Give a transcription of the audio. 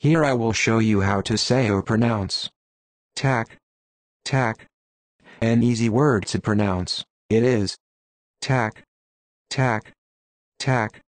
Here I will show you how to say or pronounce. Tack. Tack. An easy word to pronounce. It is. Tack. Tack. Tack.